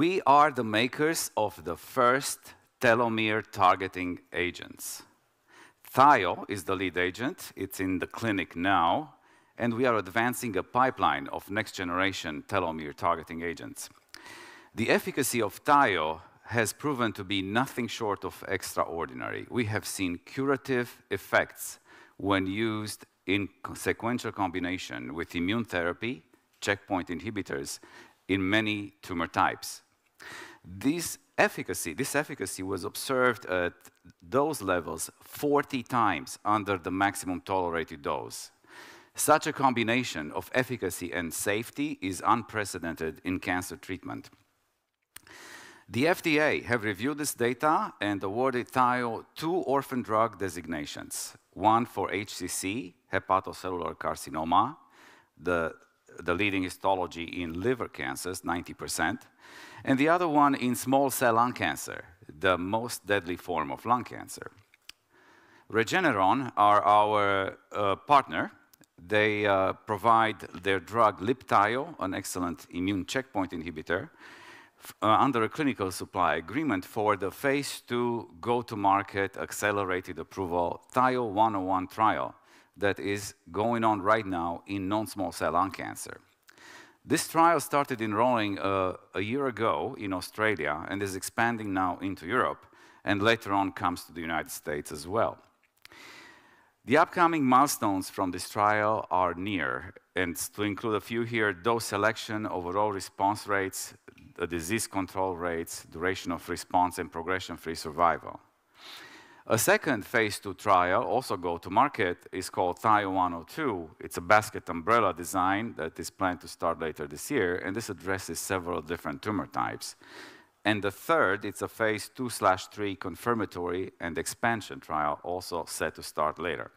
We are the makers of the first telomere targeting agents. Thio is the lead agent. It's in the clinic now, and we are advancing a pipeline of next-generation telomere targeting agents. The efficacy of Thio has proven to be nothing short of extraordinary. We have seen curative effects when used in sequential combination with immune therapy, checkpoint inhibitors, in many tumor types. This efficacy, this efficacy was observed at dose levels 40 times under the maximum tolerated dose. Such a combination of efficacy and safety is unprecedented in cancer treatment. The FDA have reviewed this data and awarded Thio two orphan drug designations, one for HCC, hepatocellular carcinoma, the, the leading histology in liver cancers, 90%, and the other one in small cell lung cancer, the most deadly form of lung cancer. Regeneron are our uh, partner. They uh, provide their drug Libtayo, an excellent immune checkpoint inhibitor, uh, under a clinical supply agreement for the phase two go-to-market accelerated approval Thio 101 trial that is going on right now in non-small cell lung cancer. This trial started enrolling uh, a year ago in Australia and is expanding now into Europe, and later on comes to the United States as well. The upcoming milestones from this trial are near, and to include a few here, dose selection, overall response rates, the disease control rates, duration of response, and progression-free survival. A second phase two trial, also go to market, is called Thio 102. It's a basket umbrella design that is planned to start later this year, and this addresses several different tumor types. And the third, it's a phase two slash three confirmatory and expansion trial, also set to start later.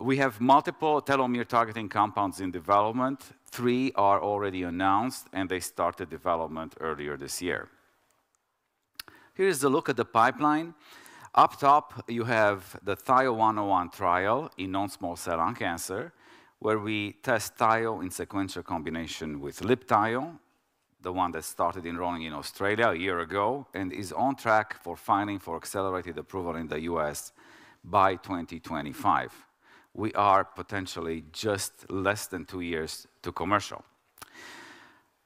We have multiple telomere targeting compounds in development. Three are already announced, and they started development earlier this year. Here's a look at the pipeline. Up top, you have the Thio 101 trial in non-small cell lung cancer, where we test Thio in sequential combination with Libtayo, the one that started enrolling in Australia a year ago, and is on track for filing for accelerated approval in the US by 2025 we are potentially just less than two years to commercial.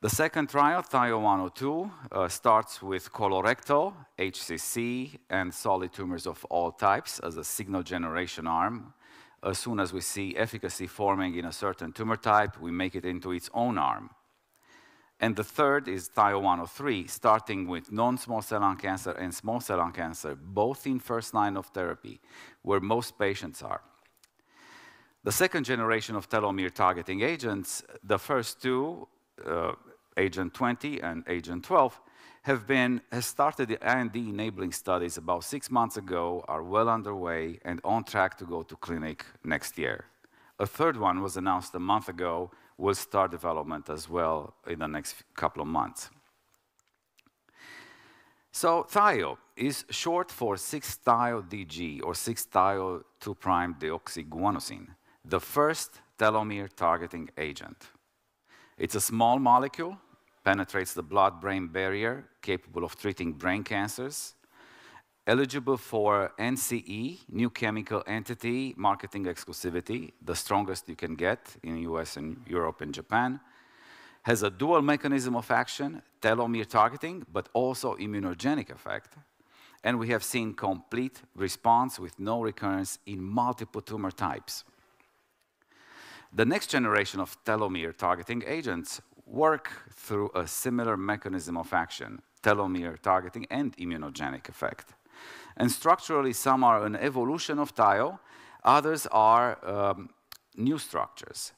The second trial, Thio 102, uh, starts with colorectal, HCC, and solid tumors of all types as a signal generation arm. As soon as we see efficacy forming in a certain tumor type, we make it into its own arm. And the third is Thio 103, starting with non-small cell lung cancer and small cell lung cancer, both in first line of therapy, where most patients are. The second generation of telomere targeting agents, the first two, uh, Agent 20 and Agent 12, have been has started the IND enabling studies about six months ago, are well underway and on track to go to clinic next year. A third one was announced a month ago, will start development as well in the next couple of months. So Thio is short for 6-thio-DG or 6-thio-2'-deoxyguanosine the first telomere targeting agent. It's a small molecule, penetrates the blood-brain barrier, capable of treating brain cancers, eligible for NCE, New Chemical Entity Marketing Exclusivity, the strongest you can get in the US and Europe and Japan, has a dual mechanism of action, telomere targeting, but also immunogenic effect. And we have seen complete response with no recurrence in multiple tumor types. The next generation of telomere targeting agents work through a similar mechanism of action, telomere targeting and immunogenic effect. And structurally, some are an evolution of Thio, others are um, new structures.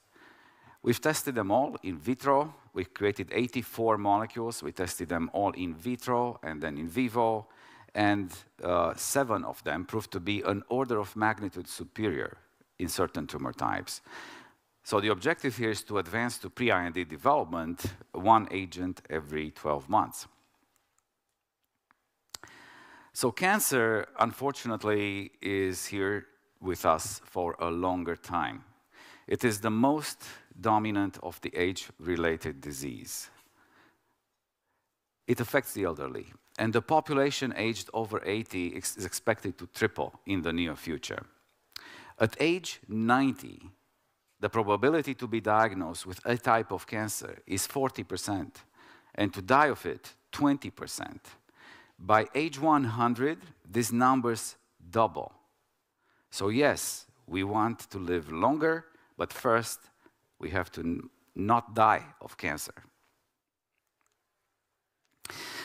We've tested them all in vitro. We created 84 molecules. We tested them all in vitro and then in vivo. And uh, seven of them proved to be an order of magnitude superior in certain tumor types. So the objective here is to advance to pre-IND development one agent every 12 months. So cancer, unfortunately, is here with us for a longer time. It is the most dominant of the age-related disease. it affects the elderly. And the population aged over 80 is expected to triple in the near future. At age 90, the probability to be diagnosed with a type of cancer is 40%, and to die of it, 20%. By age 100, these numbers double. So, yes, we want to live longer, but first, we have to not die of cancer.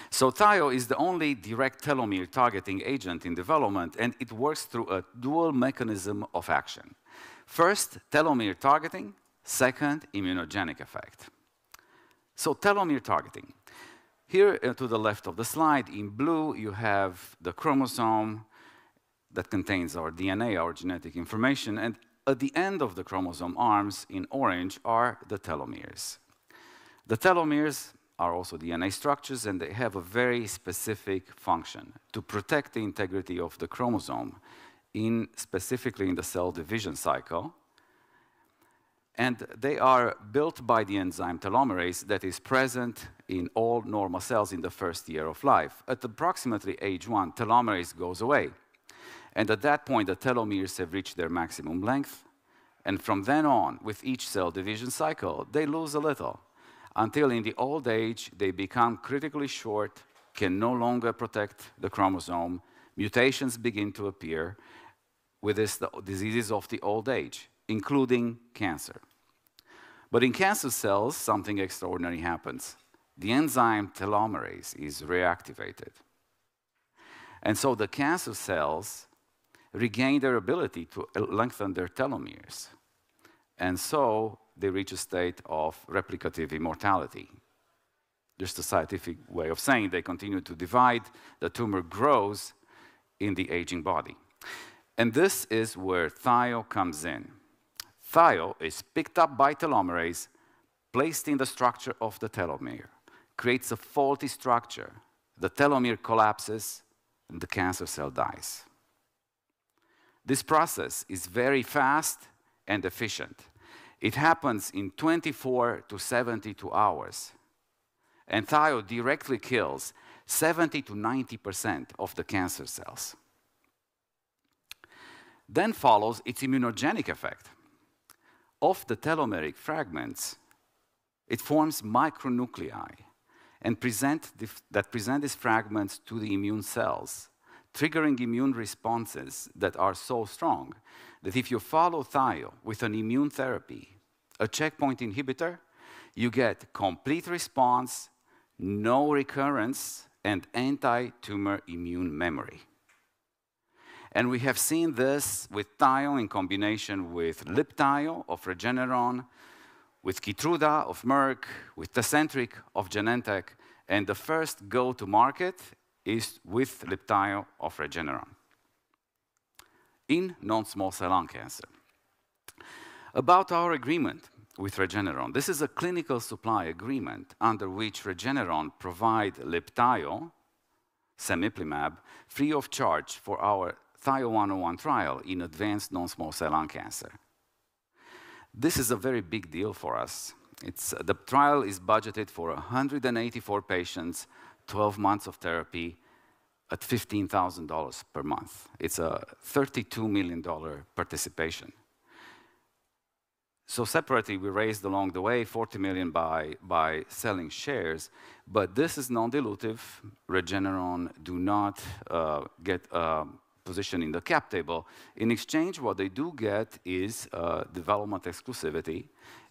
So thio is the only direct telomere targeting agent in development, and it works through a dual mechanism of action. First, telomere targeting, second, immunogenic effect. So telomere targeting. Here uh, to the left of the slide, in blue, you have the chromosome that contains our DNA, our genetic information, and at the end of the chromosome arms, in orange, are the telomeres. The telomeres are also DNA structures, and they have a very specific function to protect the integrity of the chromosome, in specifically in the cell division cycle. And they are built by the enzyme telomerase that is present in all normal cells in the first year of life. At approximately age one, telomerase goes away. And at that point, the telomeres have reached their maximum length. And from then on, with each cell division cycle, they lose a little until in the old age they become critically short, can no longer protect the chromosome, mutations begin to appear with this, diseases of the old age, including cancer. But in cancer cells, something extraordinary happens. The enzyme telomerase is reactivated. And so the cancer cells regain their ability to lengthen their telomeres. And so they reach a state of replicative immortality. Just a scientific way of saying they continue to divide, the tumor grows in the aging body. And this is where thio comes in. Thio is picked up by telomerase, placed in the structure of the telomere, creates a faulty structure. The telomere collapses, and the cancer cell dies. This process is very fast and efficient. It happens in 24 to 72 hours. And thio directly kills 70 to 90% of the cancer cells. Then follows its immunogenic effect. Of the telomeric fragments, it forms micronuclei and present that present these fragments to the immune cells, triggering immune responses that are so strong that if you follow thio with an immune therapy, a checkpoint inhibitor, you get complete response, no recurrence, and anti-tumor immune memory. And we have seen this with thio in combination with Libtayo of Regeneron, with Keytruda of Merck, with Tecentriq of Genentech, and the first go-to-market is with Libtayo of Regeneron in non-small cell lung cancer. About our agreement with Regeneron. This is a clinical supply agreement under which Regeneron provide Libtayo, cemiplimab, free of charge for our Thio 101 trial in advanced non-small cell lung cancer. This is a very big deal for us. It's, the trial is budgeted for 184 patients, 12 months of therapy, at $15,000 per month. It's a $32 million participation. So separately, we raised along the way 40 million by, by selling shares, but this is non-dilutive. Regeneron do not uh, get a position in the cap table. In exchange, what they do get is uh, development exclusivity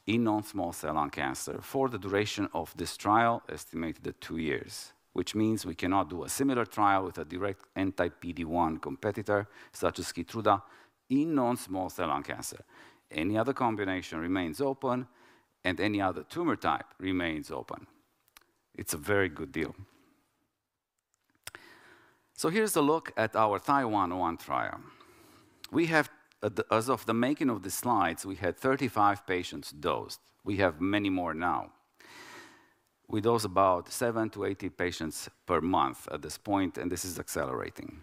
in non-small cell lung cancer for the duration of this trial, estimated at two years which means we cannot do a similar trial with a direct anti-PD-1 competitor, such as Keytruda, in non-small cell lung cancer. Any other combination remains open, and any other tumor type remains open. It's a very good deal. So here's a look at our Taiwan 1 trial. We have, as of the making of the slides, we had 35 patients dosed. We have many more now. We dose about 7 to 80 patients per month at this point, and this is accelerating.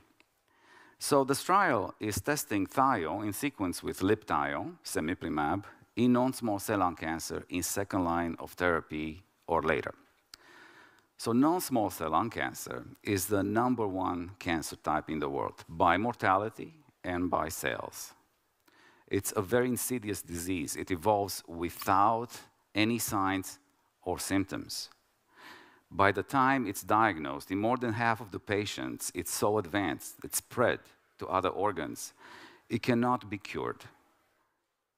So this trial is testing thio in sequence with Libtayo, cemiplimab, in non-small cell lung cancer in second line of therapy or later. So non-small cell lung cancer is the number one cancer type in the world by mortality and by sales. It's a very insidious disease. It evolves without any signs or symptoms. By the time it's diagnosed, in more than half of the patients, it's so advanced, it's spread to other organs, it cannot be cured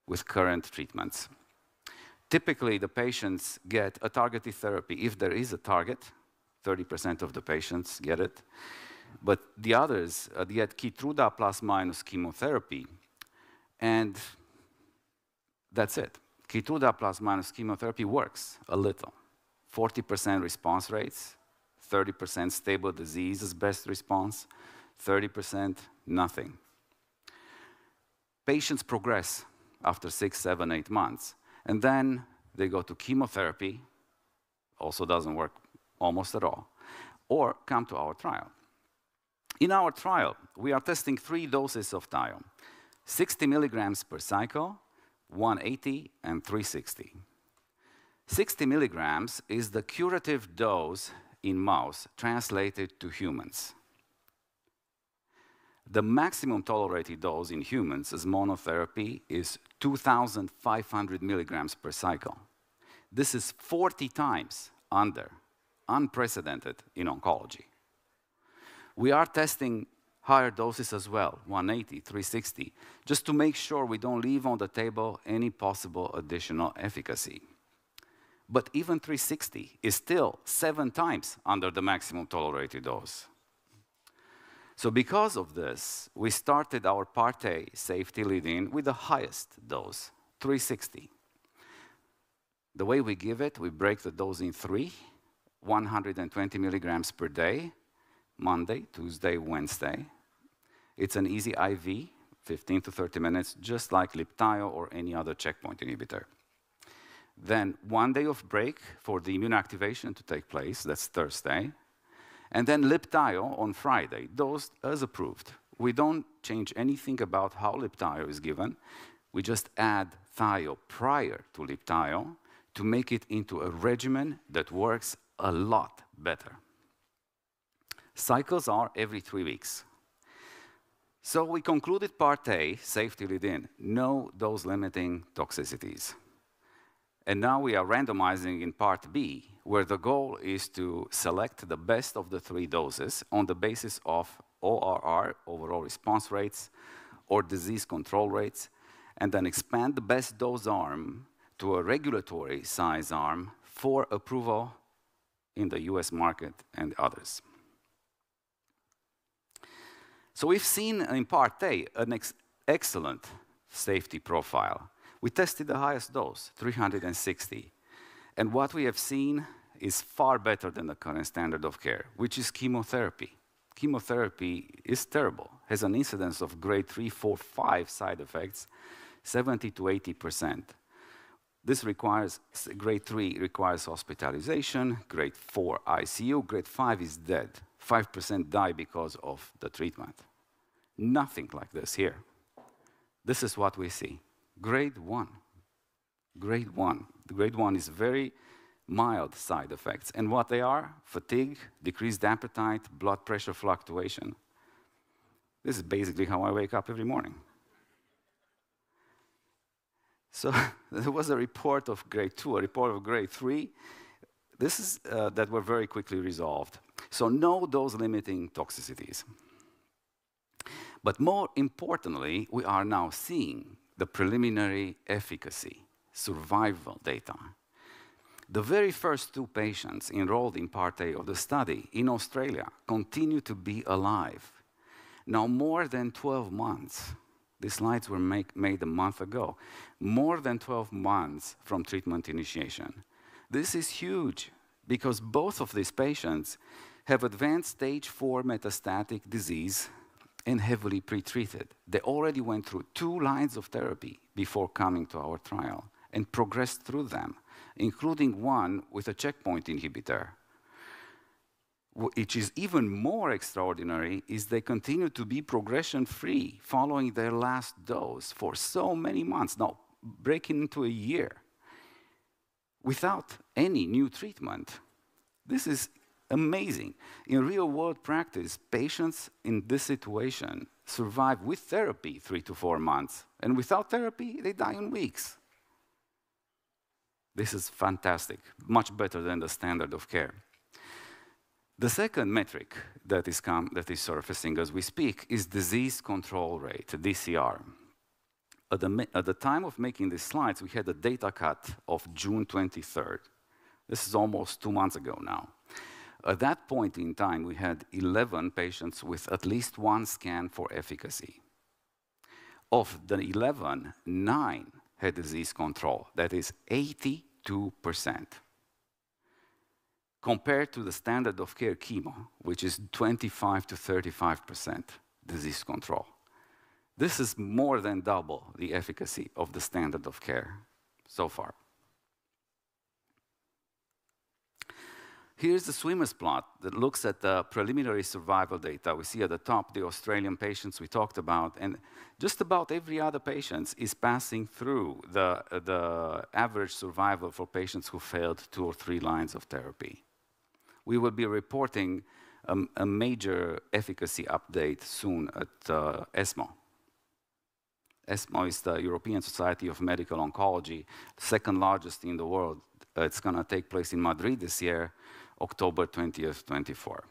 with current treatments. Typically, the patients get a targeted therapy if there is a target. 30% of the patients get it. But the others uh, get Keytruda plus minus chemotherapy, and that's it. Keytruda plus minus chemotherapy works a little. 40% response rates, 30% stable disease as best response, 30% nothing. Patients progress after six, seven, eight months, and then they go to chemotherapy, also doesn't work almost at all, or come to our trial. In our trial, we are testing three doses of Thio 60 milligrams per cycle, 180, and 360. 60 milligrams is the curative dose in mouse translated to humans. The maximum tolerated dose in humans as monotherapy is 2,500 milligrams per cycle. This is 40 times under, unprecedented in oncology. We are testing higher doses as well, 180, 360, just to make sure we don't leave on the table any possible additional efficacy. But even 360 is still seven times under the maximum tolerated dose. So because of this, we started our Part A safety lead-in with the highest dose, 360. The way we give it, we break the dose in three, 120 milligrams per day, Monday, Tuesday, Wednesday. It's an easy IV, 15 to 30 minutes, just like Libtayo or any other checkpoint inhibitor. Then one day of break for the immune activation to take place, that's Thursday. And then Libtayo on Friday, those as approved. We don't change anything about how Libtayo is given. We just add Thio prior to Libtayo to make it into a regimen that works a lot better. Cycles are every three weeks. So we concluded part A, safety lead-in, no dose-limiting toxicities. And now we are randomizing in part B, where the goal is to select the best of the three doses on the basis of ORR, overall response rates, or disease control rates, and then expand the best dose arm to a regulatory size arm for approval in the US market and others. So we've seen in part A an ex excellent safety profile. We tested the highest dose, 360. And what we have seen is far better than the current standard of care, which is chemotherapy. Chemotherapy is terrible, has an incidence of grade 3, 4, 5 side effects, 70 to 80%. This requires, grade 3 requires hospitalization, grade 4 ICU, grade 5 is dead. 5% die because of the treatment. Nothing like this here. This is what we see. Grade 1. Grade 1. The grade 1 is very mild side effects. And what they are? Fatigue, decreased appetite, blood pressure fluctuation. This is basically how I wake up every morning. So there was a report of grade two, a report of grade three. This is uh, that were very quickly resolved. So no dose limiting toxicities. But more importantly, we are now seeing the preliminary efficacy, survival data. The very first two patients enrolled in part A of the study in Australia continue to be alive. Now, more than 12 months these slides were make, made a month ago. More than 12 months from treatment initiation. This is huge because both of these patients have advanced stage 4 metastatic disease and heavily pretreated. They already went through two lines of therapy before coming to our trial and progressed through them, including one with a checkpoint inhibitor which is even more extraordinary, is they continue to be progression free following their last dose for so many months, now breaking into a year, without any new treatment. This is Amazing. In real world practice, patients in this situation survive with therapy three to four months, and without therapy, they die in weeks. This is fantastic, much better than the standard of care. The second metric that is, come, that is surfacing as we speak is disease control rate, DCR. At the, at the time of making these slides, we had a data cut of June 23rd. This is almost two months ago now. At that point in time, we had 11 patients with at least one scan for efficacy. Of the 11, nine had disease control. That is 82%. Compared to the standard of care chemo, which is 25 to 35% disease control. This is more than double the efficacy of the standard of care so far. Here's the swimmer's plot that looks at the preliminary survival data. We see at the top the Australian patients we talked about, and just about every other patient is passing through the, the average survival for patients who failed two or three lines of therapy. We will be reporting um, a major efficacy update soon at uh, ESMO. ESMO is the European Society of Medical Oncology, second largest in the world. It's going to take place in Madrid this year, October 20th, 24.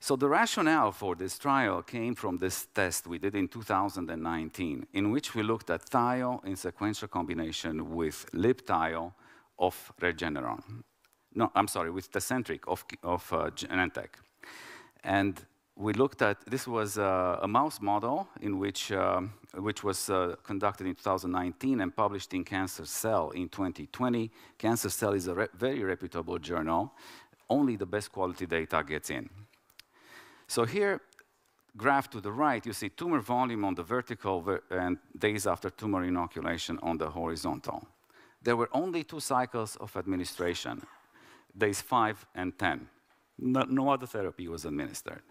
So the rationale for this trial came from this test we did in 2019, in which we looked at thio in sequential combination with Libtayo of Regeneron. No, I'm sorry, with Tecentriq of, of uh, Genentech. And we looked at, this was uh, a mouse model in which, um, which was uh, conducted in 2019 and published in Cancer Cell in 2020. Cancer Cell is a re very reputable journal. Only the best quality data gets in. So here, graph to the right, you see tumor volume on the vertical ver and days after tumor inoculation on the horizontal. There were only two cycles of administration, days 5 and 10. No, no other therapy was administered.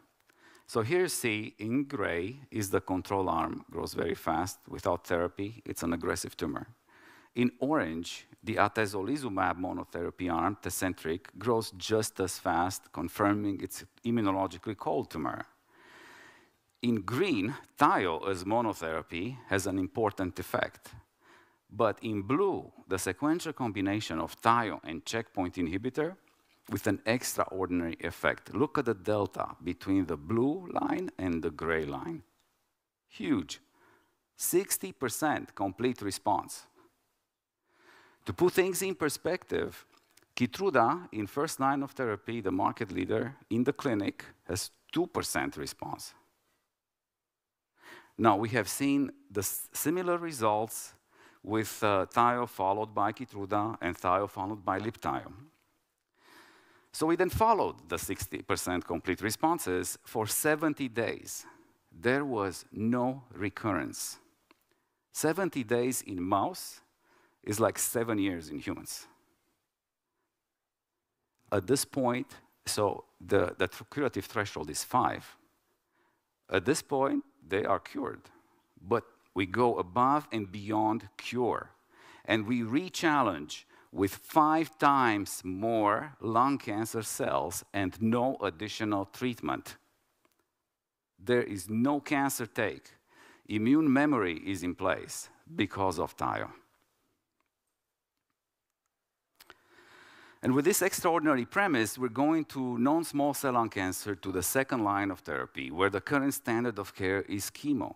So here you see in gray is the control arm, grows very fast without therapy. It's an aggressive tumor. In orange, the atezolizumab monotherapy arm, Tecentriq, grows just as fast, confirming it's immunologically cold tumor. In green, thio as monotherapy has an important effect. But in blue, the sequential combination of thio and checkpoint inhibitor with an extraordinary effect. Look at the delta between the blue line and the gray line. Huge. 60% complete response. To put things in perspective, Keytruda, in first line of therapy, the market leader in the clinic, has 2% response. Now, we have seen the similar results with uh, Thio followed by Keytruda and Thio followed by Libtayo. So we then followed the 60% complete responses for 70 days. There was no recurrence. 70 days in mouse is like seven years in humans. At this point, so the, the curative threshold is five. At this point, they are cured. But we go above and beyond cure. And we re-challenge with five times more lung cancer cells and no additional treatment. There is no cancer take. Immune memory is in place because of Thio. And with this extraordinary premise, we're going to non-small cell lung cancer to the second line of therapy, where the current standard of care is chemo.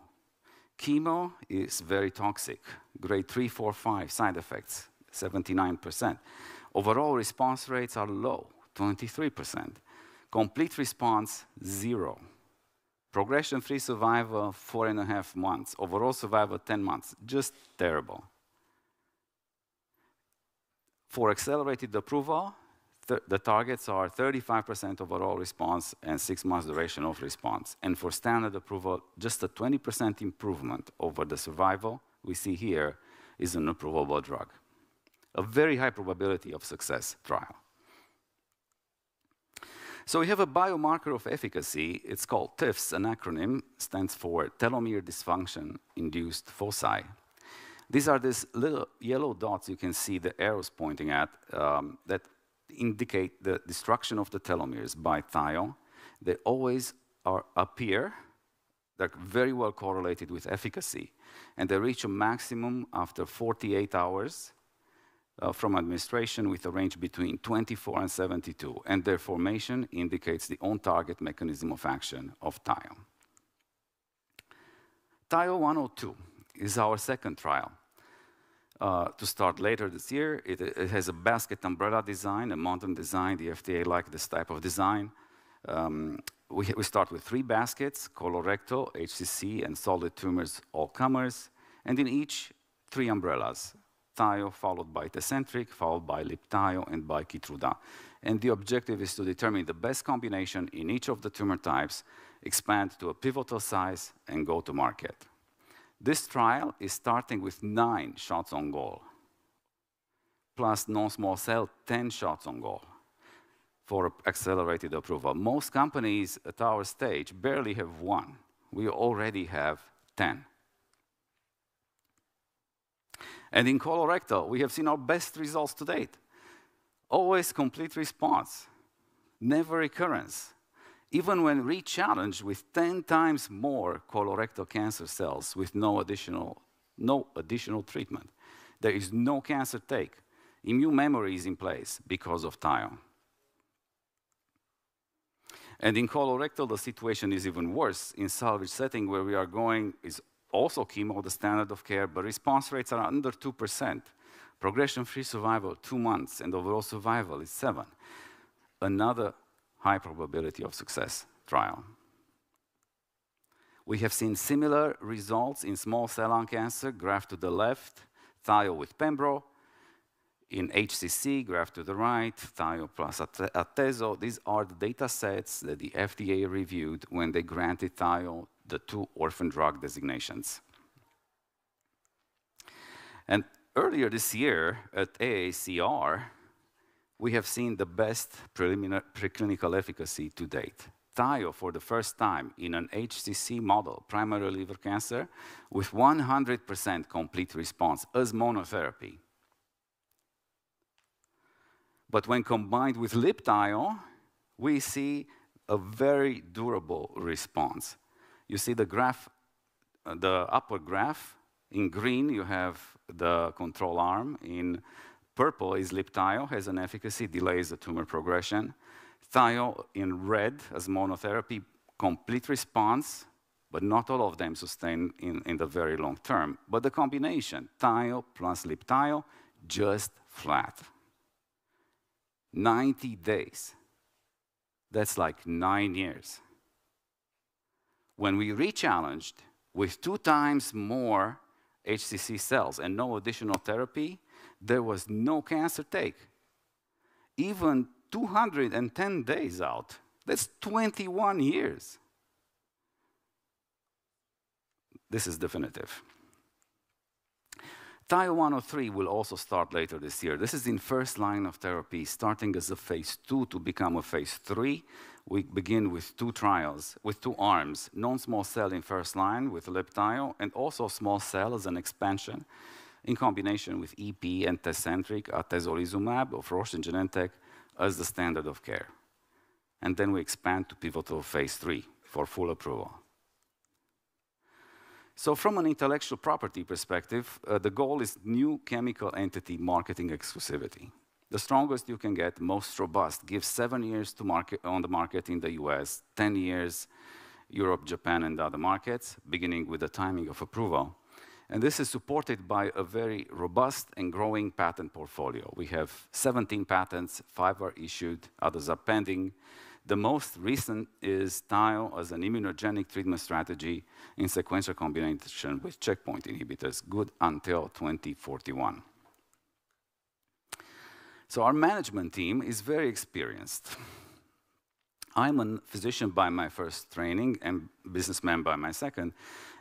Chemo is very toxic, grade 3, 4, 5 side effects, 79%. Overall response rates are low, 23%. Complete response, zero. Progression-free survival, four and a half months. Overall survival, 10 months. Just terrible. For accelerated approval, th the targets are 35% overall response and six months duration of response. And for standard approval, just a 20% improvement over the survival we see here is an approvable drug a very high probability of success trial. So we have a biomarker of efficacy. It's called TIFS, an acronym, stands for telomere dysfunction-induced foci. These are these little yellow dots you can see the arrows pointing at um, that indicate the destruction of the telomeres by thio. They always are appear, they're very well correlated with efficacy, and they reach a maximum after 48 hours uh, from administration with a range between 24 and 72, and their formation indicates the on-target mechanism of action of thio. Thio 102 is our second trial. Uh, to start later this year, it, it, has a basket umbrella design, a mountain design. The FDA liked this type of design. Um, we, we, start with three baskets, colorectal, HCC, and solid tumors, all comers, and in each, three umbrellas, Followed by Tecentriq, followed by Libtayo, and by Keytruda. And the objective is to determine the best combination in each of the tumor types, expand to a pivotal size, and go to market. This trial is starting with nine shots on goal, plus non-small cell, 10 shots on goal for accelerated approval. Most companies at our stage barely have one. We already have 10. And in colorectal, we have seen our best results to date. Always complete response, never recurrence. Even when re-challenged with 10 times more colorectal cancer cells with no additional, no additional treatment, there is no cancer take. Immune memory is in place because of thio. And in colorectal, the situation is even worse. In salvage setting, where we are going is also chemo, the standard of care, but response rates are under 2%. Progression-free survival, two months, and overall survival is seven. Another high probability of success trial. We have seen similar results in small cell lung cancer, graph to the left, thio with pembro. In HCC, graph to the right, thio plus atezo. These are the data sets that the FDA reviewed when they granted thio the two orphan drug designations. And earlier this year at AACR, we have seen the best preclinical efficacy to date. Thio, for the first time in an HCC model, primary liver cancer, with 100% complete response as monotherapy. But when combined with Libtayo, we see a very durable response. You see the graph, uh, the upper graph. In green, you have the control arm. In purple is Libtayo, has an efficacy, delays the tumor progression. Thio in red as monotherapy, complete response, but not all of them sustain in, in the very long term. But the combination, Thio plus Libtayo, just flat. 90 days. That's like nine years when we rechallenged with two times more HCC cells and no additional therapy, there was no cancer take. Even 210 days out, that's 21 years. This is definitive. Thio 103 will also start later this year. This is in first line of therapy, starting as a phase two to become a phase three we begin with two trials, with two arms, non-small cell in first line with Libtayo, and also small cell as an expansion in combination with EP and Tecentriq, uh, atezolizumab of Roche and Genentech as the standard of care. And then we expand to pivotal phase three for full approval. So from an intellectual property perspective, uh, the goal is new chemical entity marketing exclusivity. The strongest you can get, most robust, gives seven years to market on the market in the US, 10 years Europe, Japan, and other markets, beginning with the timing of approval. And this is supported by a very robust and growing patent portfolio. We have 17 patents, five are issued, others are pending. The most recent is Thio as an immunogenic treatment strategy in sequential combination with checkpoint inhibitors, good until 2041. So our management team is very experienced. I'm a physician by my first training and businessman by my second,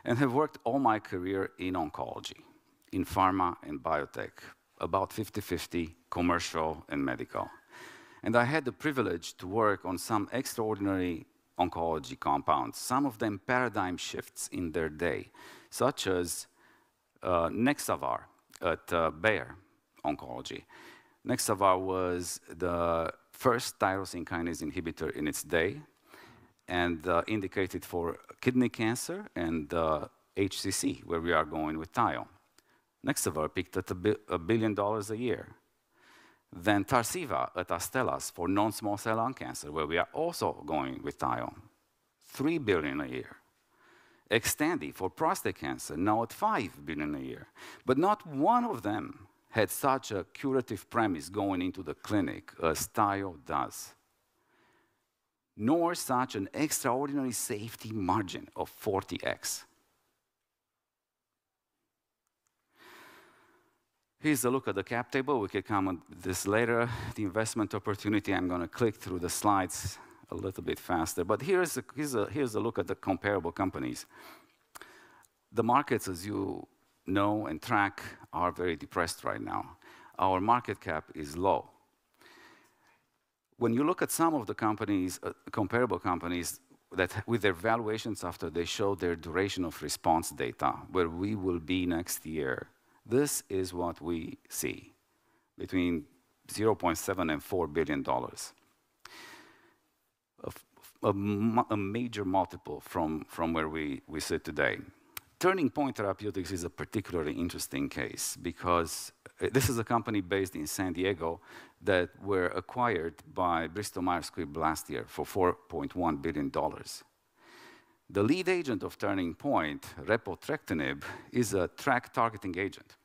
and have worked all my career in oncology, in pharma and biotech, about 50-50 commercial and medical. And I had the privilege to work on some extraordinary oncology compounds, some of them paradigm shifts in their day, such as uh, Nexavar at uh, Bayer Oncology. Nexavar was the first tyrosine kinase inhibitor in its day and uh, indicated for kidney cancer and uh, HCC, where we are going with Thio. Nexavar peaked at a, bi a billion dollars a year. Then Tarceva at Astellas for non-small cell lung cancer, where we are also going with Thio. Three billion a year. Xtandi for prostate cancer, now at five billion a year. But not one of them had such a curative premise going into the clinic as Thio does nor such an extraordinary safety margin of 40x. Here's a look at the cap table. We can comment this later. The investment opportunity, I'm going to click through the slides a little bit faster. But here's a, here's, a, here's a look at the comparable companies. The markets, as you know and track, are very depressed right now. Our market cap is low when you look at some of the companies, uh, comparable companies, that with their valuations after they show their duration of response data, where we will be next year, this is what we see between 0.7 and 4 billion dollars. A, major multiple from, from where we, we sit today. Turning Point Therapeutics is a particularly interesting case because uh, this is a company based in San Diego that were acquired by Bristol Myers Squibb last year for $4.1 billion. The lead agent of Turning Point, repotrectinib, is a TRK targeting agent.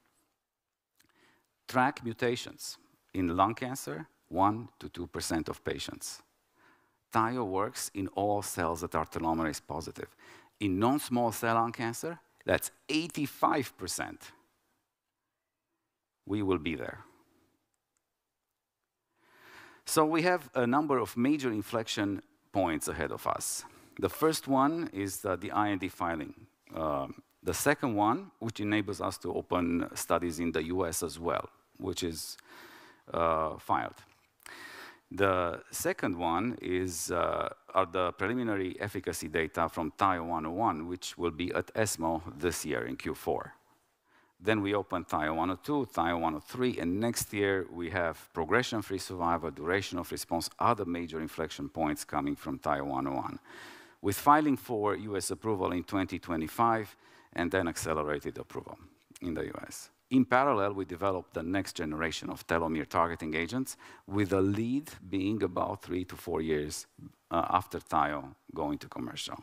TRK mutations in lung cancer, 1 to 2% of patients. Thio works in all cells that are telomerase positive. In non-small cell lung cancer, that's 85% we will be there. So we have a number of major inflection points ahead of us. The first one is uh, the IND filing. Um, the second one, which enables us to open studies in the US as well, which is uh, filed. The second one is uh, are the preliminary efficacy data from Thio 101, which will be at ESMO this year in Q4. Then we open Thio 102, Thio 103, and next year we have progression-free survival, duration of response, other major inflection points coming from Thio 101. With filing for US approval in 2025 and then accelerated approval in the US. In parallel, we developed the next generation of telomere targeting agents, with the lead being about three to four years uh, after Thio going to commercial.